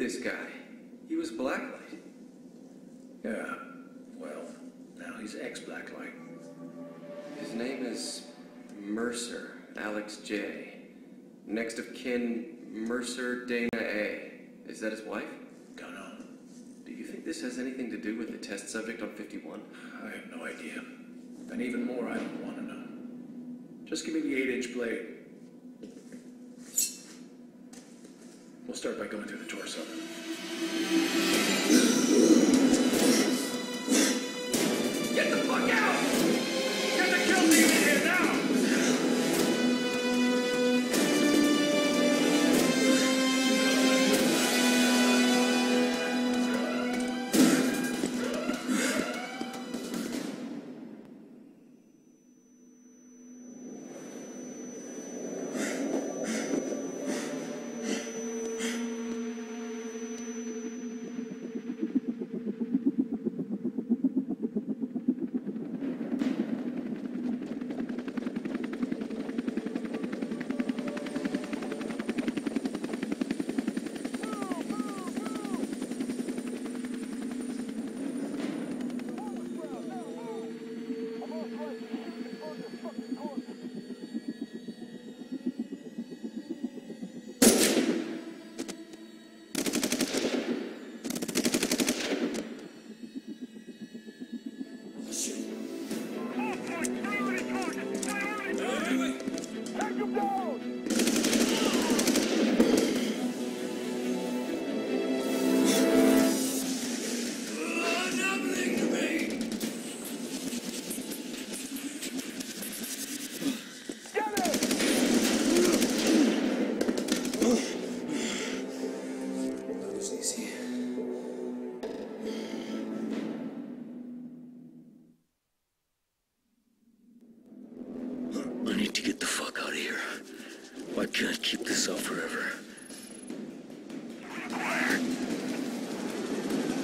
this guy. He was Blacklight. Yeah. Well, now he's ex-Blacklight. His name is Mercer, Alex J. Next of kin, Mercer Dana A. Is that his wife? Don't know. Do you think this has anything to do with the test subject on 51? I have no idea. And even more, I don't want to know. Just give me the eight-inch blade. We'll start by going through the torso.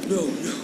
No, no,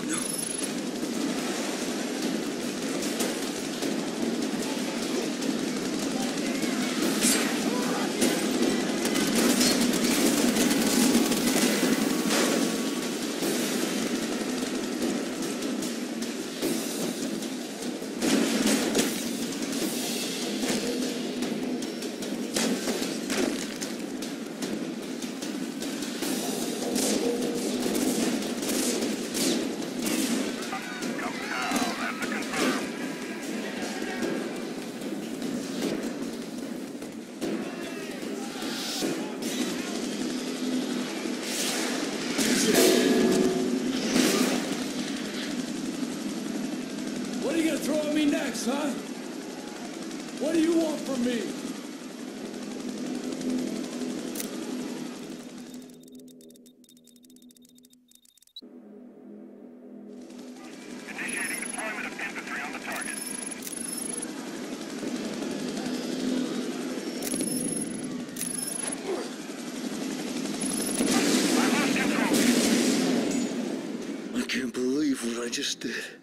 at me next, huh? What do you want from me? Initiating deployment of infantry on the target. I lost control. I can't believe what I just did.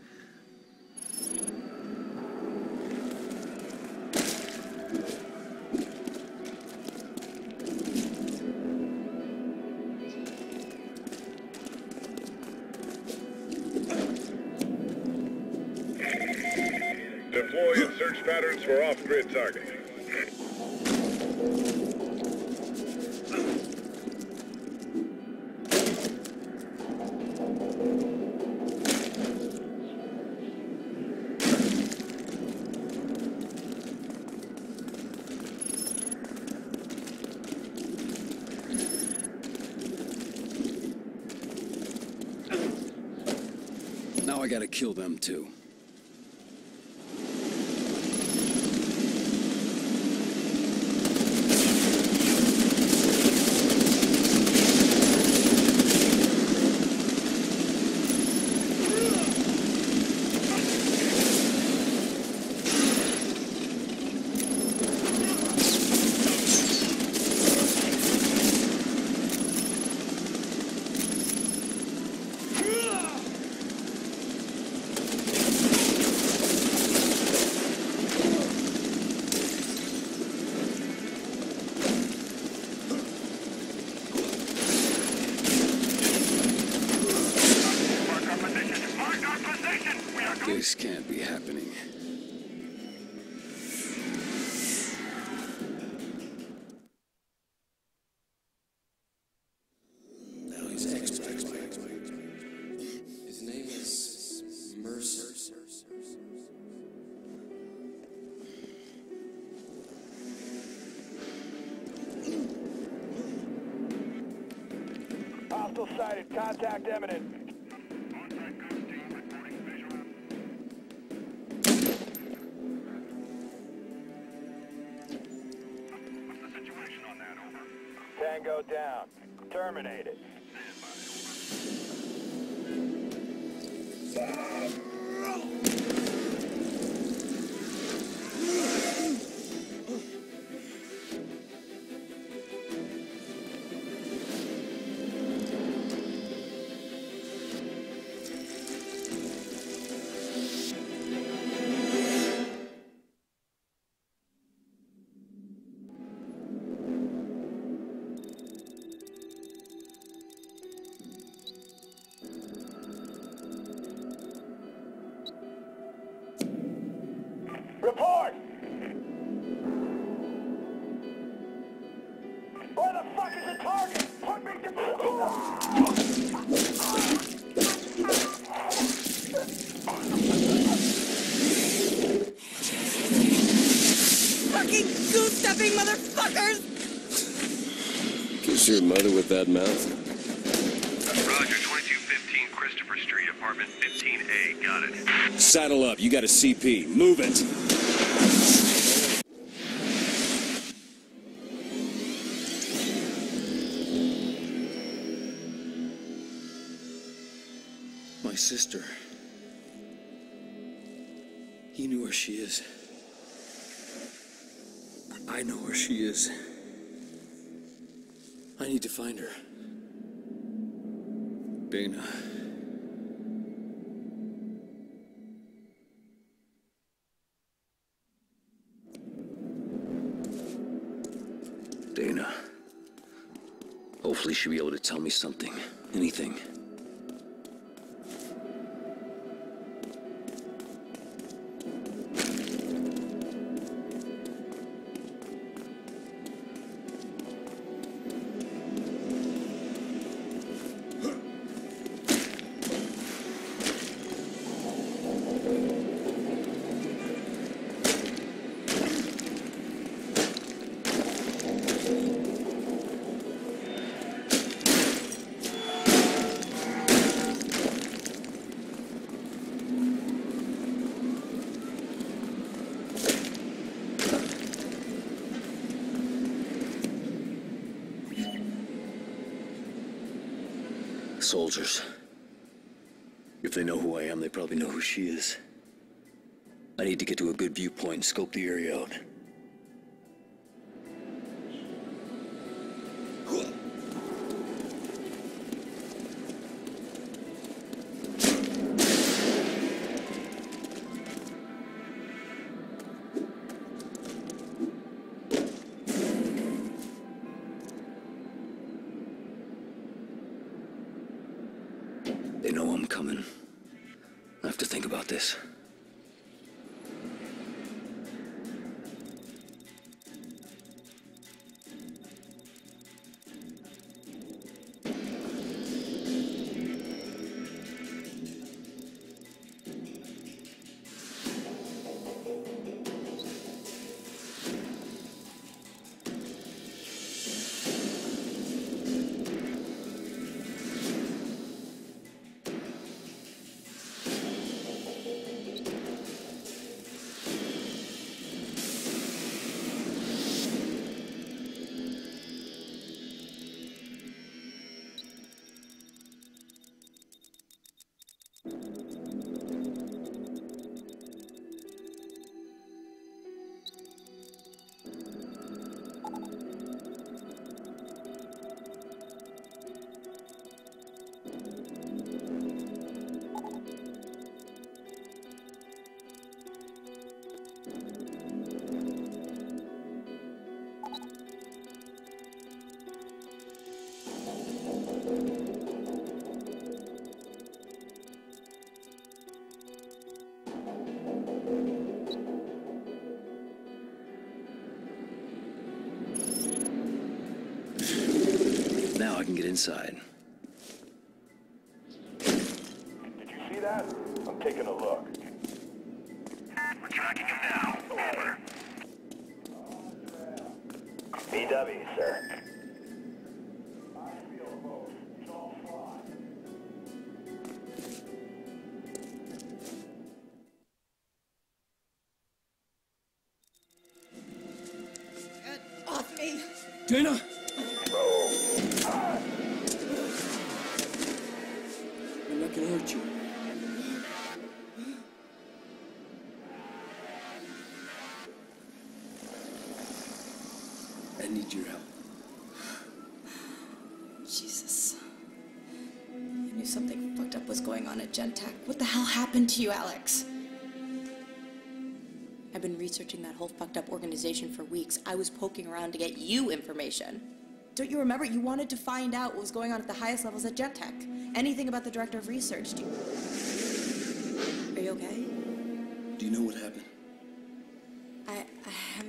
Search patterns for off-grid targeting. Now I gotta kill them too. This can't be happening. Hostile sighted. Contact imminent. Terminated. Your mother with that mouth? Roger, 2215 Christopher Street, apartment 15A. Got it. Saddle up. You got a CP. Move it. My sister. He knew where she is. I know where she is. Need to find her. Dana. Dana. Hopefully she'll be able to tell me something. Anything. Soldiers. If they know who I am, they probably know who she is. I need to get to a good viewpoint and scope the area out. They I can get inside. Did you see that? I'm taking a look. We're tracking him now. Over. BW, sir. I need your help. Jesus. I knew something fucked up was going on at Gentek. What the hell happened to you, Alex? I've been researching that whole fucked up organization for weeks. I was poking around to get you information. Don't you remember? You wanted to find out what was going on at the highest levels at Gentek. Anything about the director of research. Do you... Are you okay? Do you know what happened?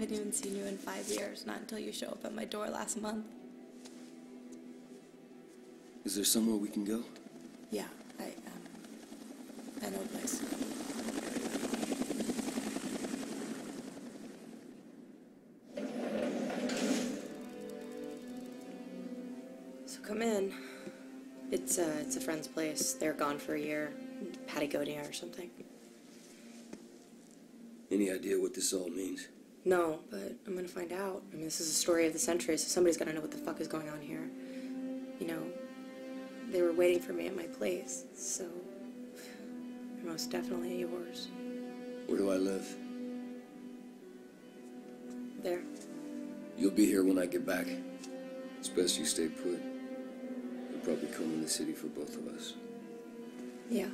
I, I haven't even seen you in five years, not until you show up at my door last month. Is there somewhere we can go? Yeah, I, um, I know a place. So come in. It's, uh, it's a friend's place. They're gone for a year. Patagonia or something. Any idea what this all means? No, but I'm gonna find out. I mean, this is a story of the century, so somebody's gotta know what the fuck is going on here. You know, they were waiting for me at my place, so they're most definitely yours. Where do I live? There. You'll be here when I get back. It's best you stay put. You'll probably come in the city for both of us. Yeah.